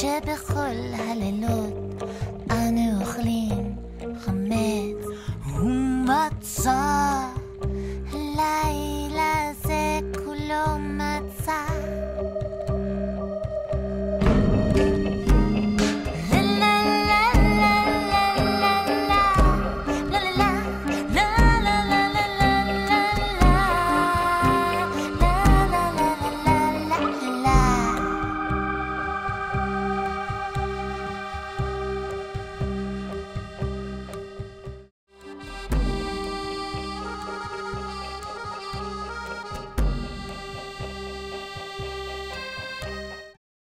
שבכל הלילות אנו אוכלים חמץ. ומצה